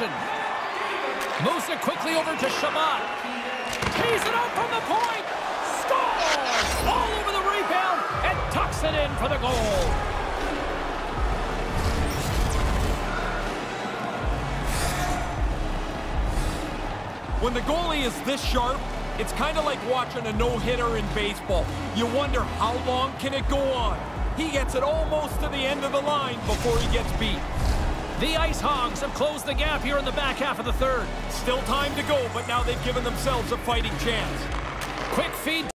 possession. Moves it quickly over to Chabot. Tees it up from the point. Scores! All over the rebound and tucks it in for the goal. When the goalie is this sharp, it's kind of like watching a no-hitter in baseball. You wonder how long can it go on? He gets it almost to the end of the line before he gets beat. The Ice Hogs have closed the gap here in the back half of the third. Still time to go, but now they've given themselves a fighting chance. Quick feed